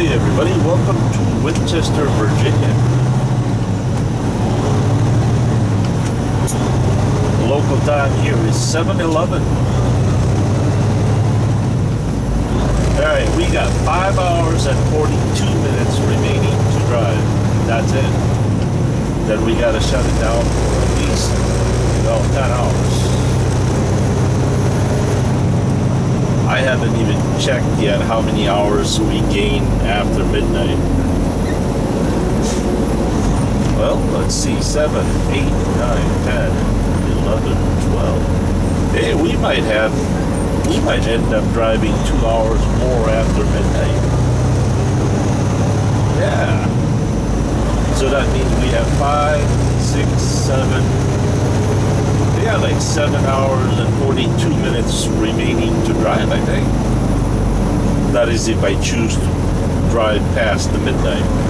Hey everybody, welcome to Winchester, Virginia. Local time here is 7-Eleven. Alright, we got 5 hours and 42 minutes remaining to drive. That's it. Then we gotta shut it down for at least, well, 10 hours. I haven't even checked yet how many hours we gain after midnight. Well, let's see, 7, 8, 9, 10, 11, 12. Hey, we might have, we might end up driving two hours more after midnight. Yeah. So that means we have five, six, seven, yeah, like seven hours and 42 minutes I think. That is if I choose to drive past the midnight.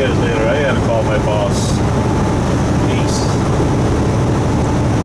guys later. Eh? I gotta call my boss.